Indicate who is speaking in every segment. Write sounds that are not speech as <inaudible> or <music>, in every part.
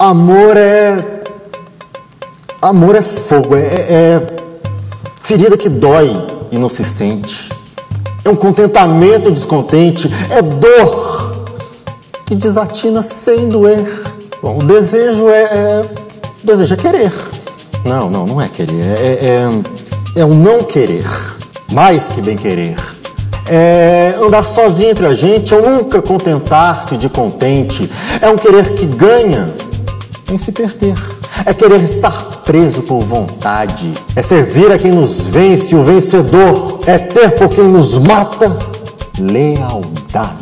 Speaker 1: Amor é. Amor é fogo, é, é ferida que dói e não se sente. É um contentamento descontente, é dor que desatina sem doer. Bom, o desejo é, é. Desejo é querer. Não, não, não é querer. É, é, é um não querer. Mais que bem querer. É andar sozinho entre a gente, é nunca contentar-se de contente. É um querer que ganha em se perder. É querer estar preso por vontade. É servir a quem nos vence, o vencedor. É ter por quem nos mata lealdade.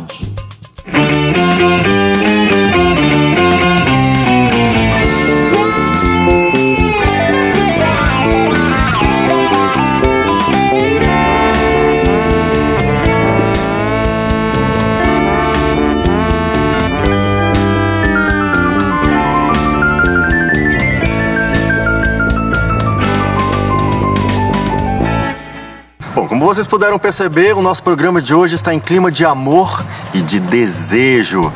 Speaker 1: Como vocês puderam perceber, o nosso programa de hoje está em clima de amor e de desejo.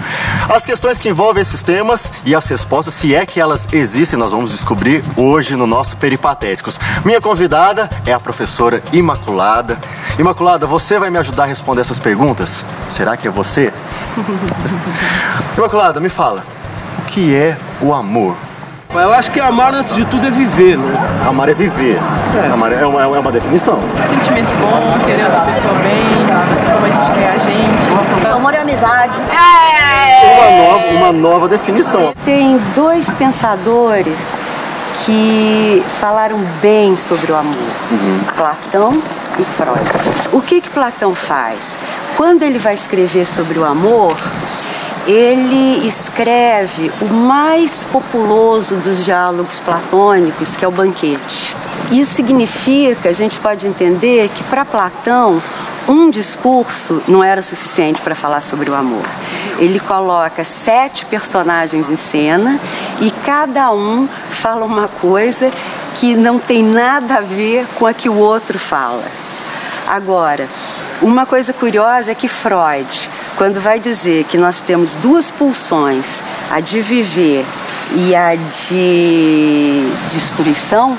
Speaker 1: As questões que envolvem esses temas e as respostas, se é que elas existem, nós vamos descobrir hoje no nosso Peripatéticos. Minha convidada é a professora Imaculada. Imaculada, você vai me ajudar a responder essas perguntas? Será que é você? <laughs> Imaculada, me fala, o que é o amor?
Speaker 2: Eu acho que amar antes de tudo é viver, né?
Speaker 1: Amar é viver. É. Amar é uma, é uma definição.
Speaker 3: Sentimento bom, querer outra pessoa bem, assim como a gente quer a gente.
Speaker 4: Amor e amizade.
Speaker 1: É! Uma nova, uma nova definição.
Speaker 5: Tem dois pensadores que falaram bem sobre o amor: uhum. Platão e Freud. O que, que Platão faz? Quando ele vai escrever sobre o amor, ele escreve o mais populoso dos diálogos platônicos, que é o banquete. Isso significa, a gente pode entender que para Platão um discurso não era suficiente para falar sobre o amor. Ele coloca sete personagens em cena e cada um fala uma coisa que não tem nada a ver com a que o outro fala. Agora, uma coisa curiosa é que Freud, quando vai dizer que nós temos duas pulsões, a de viver e a de destruição,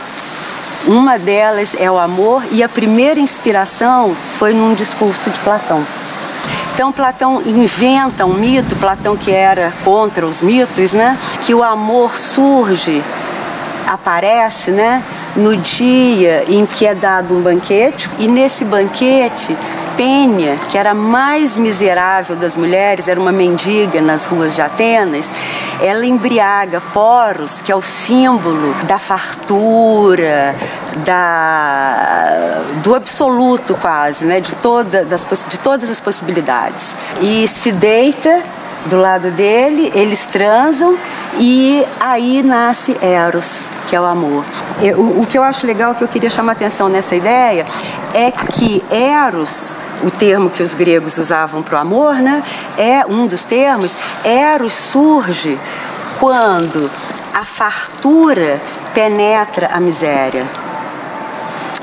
Speaker 5: uma delas é o amor e a primeira inspiração foi num discurso de Platão. Então Platão inventa um mito, Platão que era contra os mitos, né? Que o amor surge, aparece, né? No dia em que é dado um banquete e nesse banquete Pênia, que era a mais miserável das mulheres, era uma mendiga nas ruas de Atenas, ela embriaga Poros, que é o símbolo da fartura, da, do absoluto quase, né? de, toda, das, de todas as possibilidades. E se deita do lado dele, eles transam e aí nasce Eros, que é o amor. O, o que eu acho legal, que eu queria chamar atenção nessa ideia, é que Eros, o termo que os gregos usavam para o amor, né, é um dos termos, Eros surge quando a fartura penetra a miséria.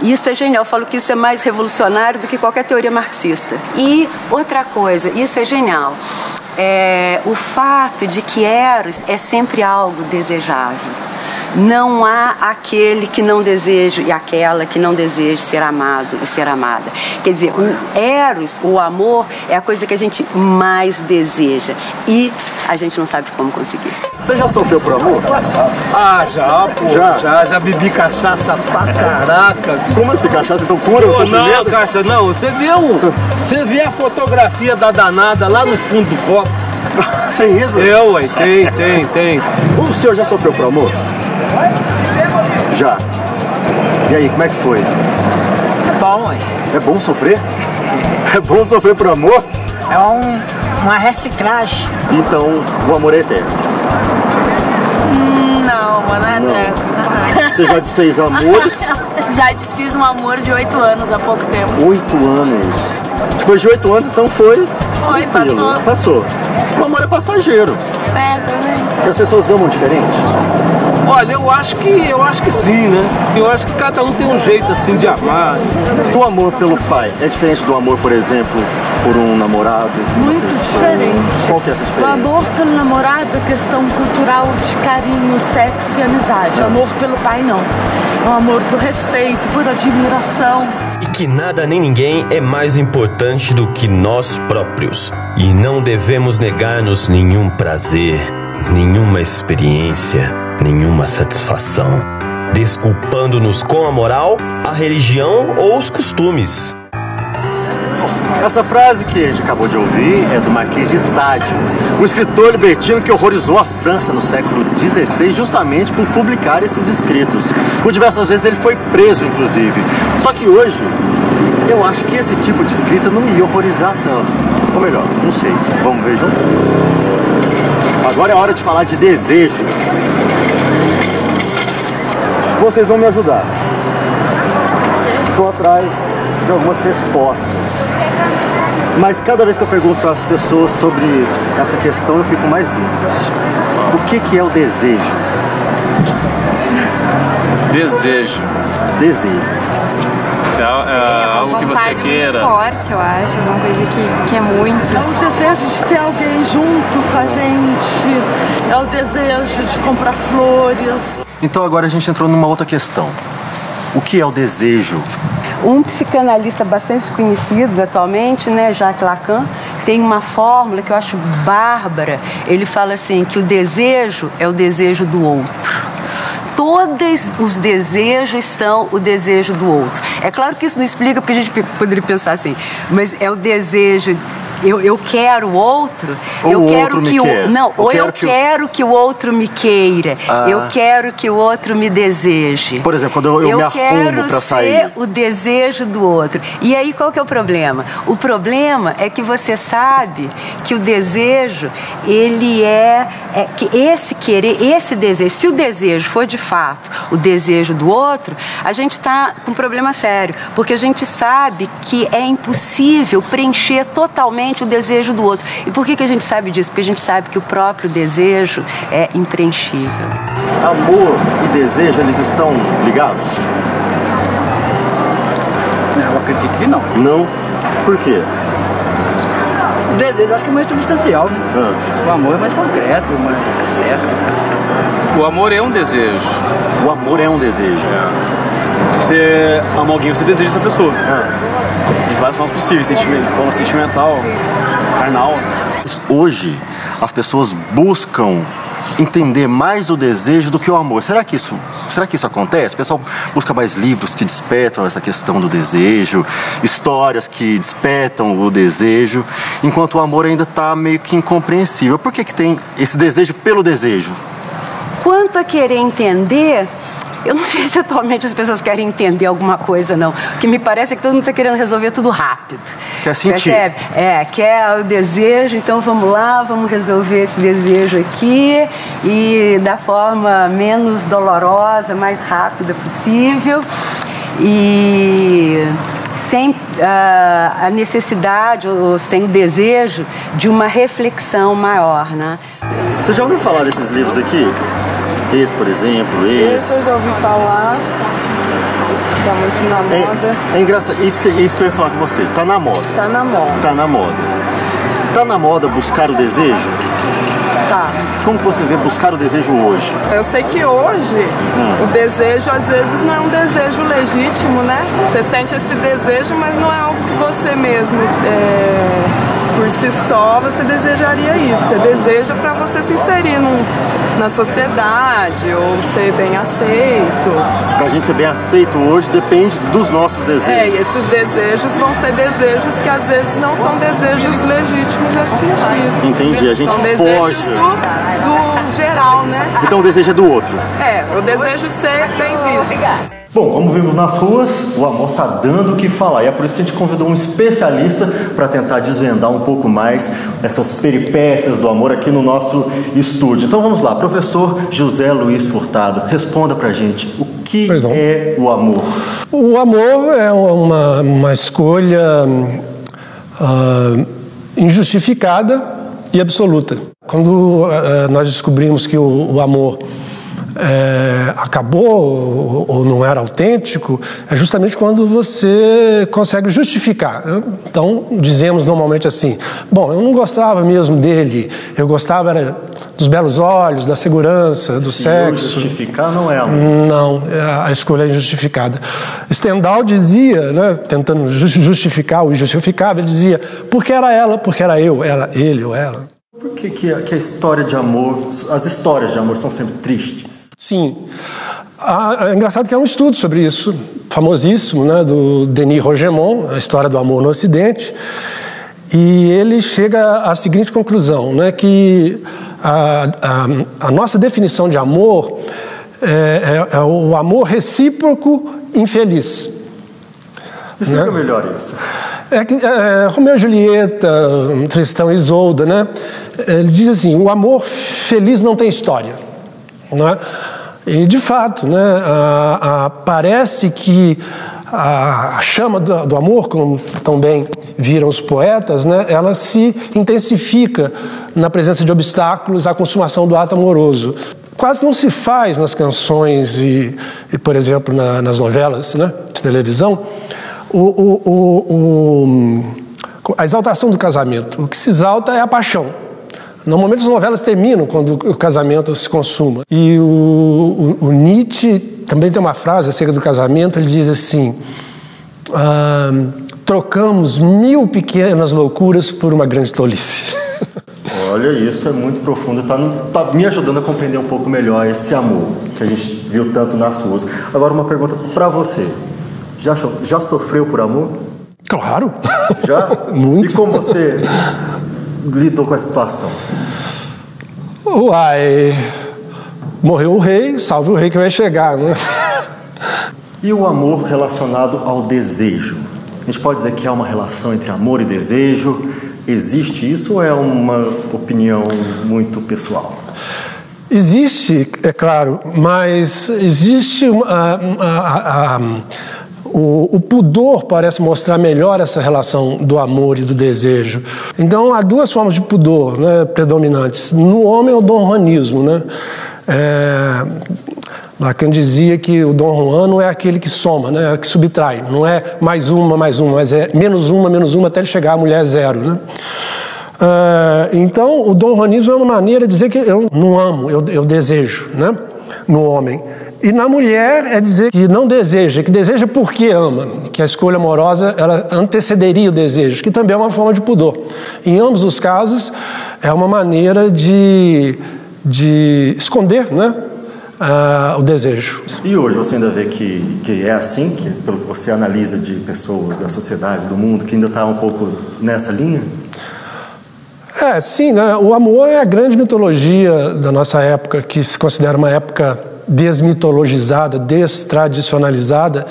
Speaker 5: Isso é genial. Eu falo que isso é mais revolucionário do que qualquer teoria marxista. E outra coisa, isso é genial é, o fato de que Eros é sempre algo desejável. Não há aquele que não deseja e aquela que não deseja ser amado e ser amada. Quer dizer, o Eros, o amor, é a coisa que a gente mais deseja e a gente não sabe como conseguir.
Speaker 1: Você já sofreu por amor?
Speaker 2: Ah, já, pô. Já? Já, já bebi cachaça pra caraca.
Speaker 1: Como assim, cachaça tão pura? Pô,
Speaker 2: não, cachaça, não. Você vê, você vê a fotografia da danada lá no fundo do copo. <laughs>
Speaker 1: tem isso?
Speaker 2: Eu, ué, tem, tem, tem.
Speaker 1: O senhor já sofreu por amor? Já. E aí, como é que foi?
Speaker 6: É bom, ué.
Speaker 1: É bom sofrer? É bom sofrer por amor?
Speaker 6: É um, uma reciclagem.
Speaker 1: Então, o amor é eterno?
Speaker 3: Hum, não, mano, é eterno.
Speaker 1: Você já desfez amores? <laughs>
Speaker 3: já desfiz um amor de oito anos há pouco tempo.
Speaker 1: Oito anos? Depois de oito anos, então foi?
Speaker 3: Foi, passou.
Speaker 1: Passou. O amor é passageiro.
Speaker 4: É, também.
Speaker 1: E as pessoas amam diferente?
Speaker 2: Olha, eu acho que eu acho que sim, né? Eu acho que cada um tem um jeito assim de amar.
Speaker 1: O amor pelo pai é diferente do amor, por exemplo, por um namorado?
Speaker 7: Muito diferente.
Speaker 1: Qual que é essa
Speaker 7: O
Speaker 1: diferença?
Speaker 7: amor pelo namorado é questão cultural de carinho, sexo e amizade. O amor pelo pai não. É um amor por respeito, por admiração.
Speaker 8: E que nada nem ninguém é mais importante do que nós próprios. E não devemos negar-nos nenhum prazer, nenhuma experiência, nenhuma satisfação, desculpando-nos com a moral, a religião ou os costumes.
Speaker 1: Essa frase que a gente acabou de ouvir é do Marquês de Sade, um escritor libertino que horrorizou a França no século XVI justamente por publicar esses escritos. Por diversas vezes ele foi preso, inclusive. Só que hoje, eu acho que esse tipo de escrita não ia horrorizar tanto. Ou melhor, não sei. Vamos ver junto? Agora é hora de falar de desejo. Vocês vão me ajudar. Estou atrás de algumas respostas. Mas cada vez que eu pergunto para as pessoas sobre essa questão, eu fico mais dúvidas. O que, que é o desejo?
Speaker 9: Desejo.
Speaker 1: Desejo.
Speaker 9: É, é algo que você
Speaker 4: vontade
Speaker 9: queira.
Speaker 4: muito forte, eu acho. Uma coisa que, que é muito.
Speaker 7: É o desejo de ter alguém junto com a gente. É o desejo de comprar flores.
Speaker 1: Então agora a gente entrou numa outra questão. O que é o desejo?
Speaker 5: Um psicanalista bastante conhecido atualmente, né, Jacques Lacan, tem uma fórmula que eu acho bárbara. Ele fala assim que o desejo é o desejo do outro. Todos os desejos são o desejo do outro. É claro que isso não explica, porque a gente poderia pensar assim, mas é o desejo. Eu, eu quero o outro,
Speaker 1: Ou
Speaker 5: eu
Speaker 1: o
Speaker 5: quero
Speaker 1: outro
Speaker 5: que o.
Speaker 1: quer.
Speaker 5: Não,
Speaker 1: Eu
Speaker 5: ou
Speaker 1: quero
Speaker 5: eu
Speaker 1: que o-
Speaker 5: quero que o outro me queira,
Speaker 1: Ah.
Speaker 5: eu quero que o outro me deseje.
Speaker 1: Por exemplo, quando eu, eu, me arrumo
Speaker 5: quero
Speaker 1: para
Speaker 5: ser
Speaker 1: sair.
Speaker 5: o desejo do outro. E aí qual que é o problema? O problema é que você sabe que o desejo, ele é, é que esse querer, esse desejo, se o desejo for de fato o desejo do outro, a gente está com um problema sério, porque a gente sabe que é impossível preencher totalmente o desejo do outro. E por que, que a gente sabe disso? Porque a gente sabe que o próprio desejo é impreenchível.
Speaker 1: Amor e desejo, eles estão ligados?
Speaker 6: Eu acredito que não.
Speaker 1: Não? Por quê?
Speaker 6: O desejo acho que é mais substancial, né?
Speaker 1: Ah,
Speaker 6: O amor é mais concreto, mais certo.
Speaker 9: O amor é um desejo.
Speaker 1: o amor é um desejo.
Speaker 10: Se você ama alguém, você deseja essa pessoa.
Speaker 1: Ah,
Speaker 10: várias formas possíveis, sentimento, de forma sentimental, carnal.
Speaker 1: hoje, as pessoas buscam entender mais o desejo do que o amor. Será que isso, será que isso acontece? O pessoal busca mais livros que despertam essa questão do desejo, histórias que despertam o desejo, enquanto o amor ainda está meio que incompreensível. Por que, que tem esse desejo pelo desejo?
Speaker 5: Quanto a querer entender, eu não <laughs> sei se atualmente as pessoas querem entender alguma coisa, não. O que me parece é que todo mundo está querendo resolver tudo rápido.
Speaker 1: Quer sentir.
Speaker 5: Percebe? É, quer o desejo, então vamos lá, vamos resolver esse desejo aqui e da forma menos dolorosa, mais rápida possível. E sem ah, a necessidade ou sem o desejo de uma reflexão maior, né?
Speaker 1: Você já ouviu falar desses livros aqui? Esse, por exemplo, esse.
Speaker 7: eu já ouvi falar. Tá muito na moda.
Speaker 1: É, é engraçado, isso que, isso que eu ia falar com você. Tá na moda.
Speaker 7: Tá na moda.
Speaker 1: Tá na moda. Tá na moda buscar o desejo?
Speaker 7: Tá.
Speaker 1: Como você vê buscar o desejo hoje?
Speaker 11: Eu sei que hoje o desejo às vezes não é um desejo legítimo, né? Você sente esse desejo, mas não é algo que você mesmo, é, por si só, você desejaria isso. Você deseja para você se inserir num- na sociedade ou ser bem aceito.
Speaker 1: Pra gente ser bem aceito hoje depende dos nossos
Speaker 11: É,
Speaker 1: desejos.
Speaker 11: e esses desejos vão ser desejos que às vezes não são desejos legítimos nesse sentido.
Speaker 1: Entendi, a gente
Speaker 11: são
Speaker 1: foge.
Speaker 11: do, do geral, né?
Speaker 1: Então o desejo é do outro.
Speaker 11: É, o desejo ser bem visto.
Speaker 1: Bom, como vimos nas ruas, o amor tá dando o que falar. E é por isso que a gente convidou um especialista para tentar desvendar um pouco mais essas peripécias do amor aqui no nosso estúdio. Então vamos lá, professor José Luiz Furtado, responda pra gente o que é o amor.
Speaker 12: O amor é uma, uma escolha ah, injustificada e absoluta. Quando uh, nós descobrimos que o, o amor é, acabou ou, ou não era autêntico, é justamente quando você consegue justificar. Então, dizemos normalmente assim: bom, eu não gostava mesmo dele, eu gostava era dos belos olhos, da segurança, do
Speaker 1: Se
Speaker 12: sexo.
Speaker 1: justificar não é amor.
Speaker 12: Não, a escolha é injustificada. Stendhal dizia, né, tentando justificar o injustificável, ele dizia: porque era ela, porque era eu, ela, ele ou ela.
Speaker 1: Por que, que, a, que a história de amor, as histórias de amor são sempre tristes?
Speaker 12: Sim. Ah, é engraçado que há um estudo sobre isso, famosíssimo, né, do Denis Rogemont, a história do amor no Ocidente, e ele chega à seguinte conclusão, né, que a, a, a nossa definição de amor é, é, é, o amor recíproco infeliz.
Speaker 1: Explica né? melhor isso.
Speaker 12: É que é, Romeu e Julieta, Tristão e Isolda, né? Ele diz assim: o amor feliz não tem história, né? E de fato, né? A, a, parece que a, chama do, do, amor, como também viram os poetas, né? Ela se intensifica na presença de obstáculos à consumação do ato amoroso. Quase não se faz nas canções e, e por exemplo, na, nas novelas né, de televisão o, o, o, a exaltação do casamento. O que se exalta é a paixão. Normalmente as novelas terminam quando o casamento se consuma. E o Nietzsche também tem uma frase acerca do casamento, ele diz assim: ah, trocamos mil pequenas loucuras por uma grande tolice. <laughs>
Speaker 1: Olha, isso é muito profundo, está tá me ajudando a compreender um pouco melhor esse amor que a gente viu tanto nas ruas. Agora, uma pergunta para você: já, já sofreu por amor?
Speaker 12: Claro!
Speaker 1: Já? <laughs>
Speaker 12: muito.
Speaker 1: E como você lidou com essa situação?
Speaker 12: Uai, morreu o rei, salve o rei que vai chegar, né?
Speaker 1: E o amor relacionado ao desejo? A gente pode dizer que há uma relação entre amor e desejo? Existe isso ou é uma opinião muito pessoal?
Speaker 12: Existe, é claro, mas existe uma, a, a, a, o, o, pudor parece mostrar melhor essa relação do amor e do desejo. Então há duas formas de pudor né, predominantes. No homem, o dom juanismo. Né? É, Lacan dizia que o Dom Juan não é aquele que soma, né, é que subtrai, não é mais uma, mais uma, mas é menos uma, menos uma, até ele chegar à mulher zero. Né? Uh, então, o Dom Juanismo é uma maneira de dizer que eu não amo, eu, eu desejo né, no homem. E na mulher é dizer que não deseja, que deseja porque ama, que a escolha amorosa ela antecederia o desejo, que também é uma forma de pudor. Em ambos os casos, é uma maneira de, de esconder né, o desejo.
Speaker 1: E hoje você ainda vê que, que é assim, que pelo que você analisa de pessoas, da sociedade, do mundo, que ainda está um pouco nessa linha?
Speaker 12: É, sim, né? o amor é a grande mitologia da nossa época, que se considera uma época desmitologizada, destradicionalizada,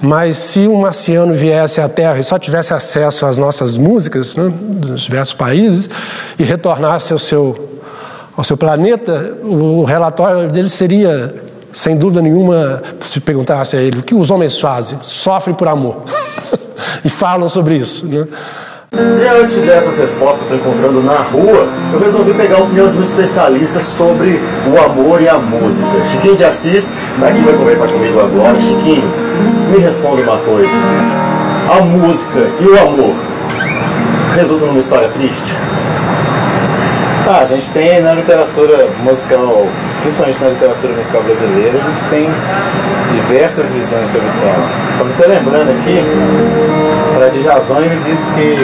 Speaker 12: mas se um marciano viesse à Terra e só tivesse acesso às nossas músicas né, dos diversos países e retornasse ao seu, ao seu planeta, o relatório dele seria, sem dúvida nenhuma, se perguntasse a ele o que os homens fazem, sofrem por amor <laughs> e falam sobre isso. Né?
Speaker 1: Diante dessas respostas que eu estou encontrando na rua, eu resolvi pegar a opinião de um especialista sobre o amor e a música. Chiquinho de Assis está aqui vai conversar comigo agora. Chiquinho, me responda uma coisa. A música e o amor resultam numa história triste?
Speaker 13: Ah, a gente tem na literatura musical, principalmente na literatura musical brasileira, a gente tem diversas visões sobre o tema. Estou me lembrando aqui, para Djavan ele diz que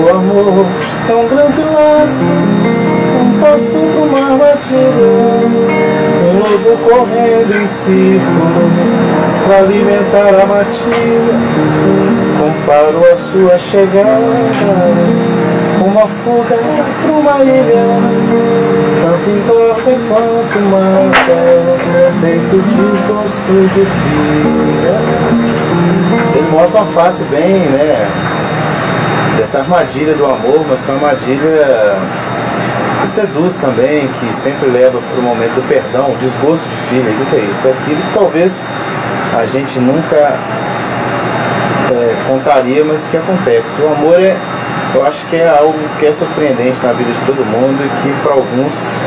Speaker 13: o amor é um grande laço, um passo uma armadilha, um lobo correndo em círculo para alimentar a matilha. Comparo a sua chegada uma fuga para uma ilha, tanto engorda quanto mata, feito desgosto de filha. Ele mostra uma face bem, né, dessa armadilha do amor, mas que é uma armadilha que seduz também, que sempre leva para o momento do perdão, desgosto de filha, o que é isso? É aquilo que talvez a gente nunca é, contaria, mas que acontece. O amor é eu acho que é algo que é surpreendente na vida de todo mundo e que para alguns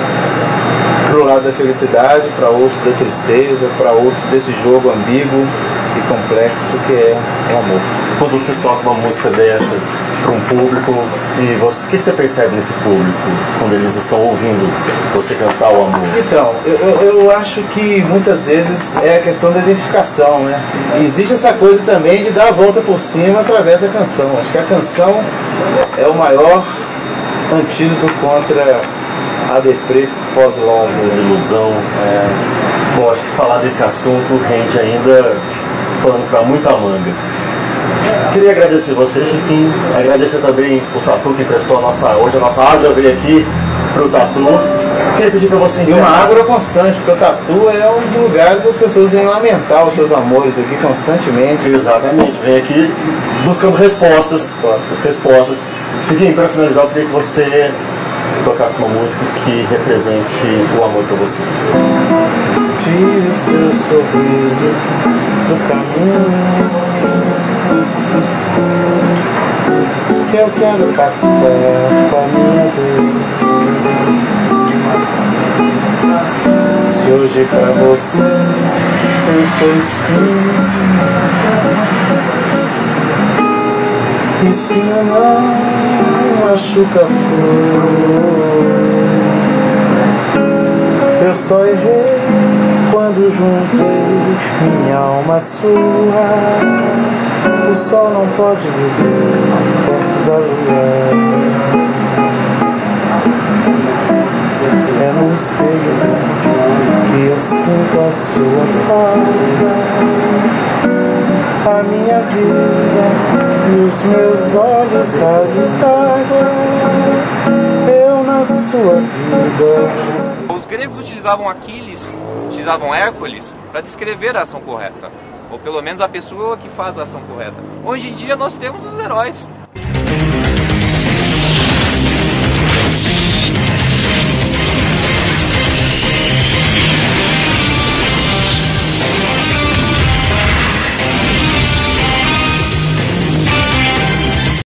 Speaker 13: pro lado da felicidade, para outros da tristeza, para outros desse jogo ambíguo e complexo que é o amor.
Speaker 1: Quando você toca uma música dessa para um público e você, o que você percebe nesse público quando eles estão ouvindo você cantar o amor?
Speaker 13: Então, eu, eu, acho que muitas vezes é a questão da identificação, né? E existe essa coisa também de dar a volta por cima através da canção. Acho que a canção é o maior antídoto contra a deprê pós-love.
Speaker 1: Desilusão. É... Bom, acho que falar desse assunto rende ainda pano para muita manga. Queria agradecer você, Chiquinho. Agradecer também o Tatu que prestou a nossa, hoje a nossa água veio aqui pro Tatu. Queria pedir para você
Speaker 13: encerrar. E uma água constante, porque o Tatu é um dos lugares que as pessoas vêm lamentar os seus amores aqui constantemente.
Speaker 1: Exatamente, vem aqui buscando respostas. Respostas. Respostas. Chiquinho, para finalizar, eu queria que você tocasse uma música que represente o amor para você.
Speaker 13: Tire o seu sorriso do caminho que eu quero passar com minha dor. Se hoje pra você eu sou espinho, espinho não machuca flor. Eu só errei quando juntei minha alma sua. O sol não pode viver perto da lua. É no espelho que eu sinto a sua falta. A minha vida e os meus olhos rasos d'água. Eu na sua vida.
Speaker 14: Os gregos utilizavam Aquiles, utilizavam Hércules para descrever a ação correta ou pelo menos a pessoa que faz a ação correta. Hoje em dia nós temos os heróis,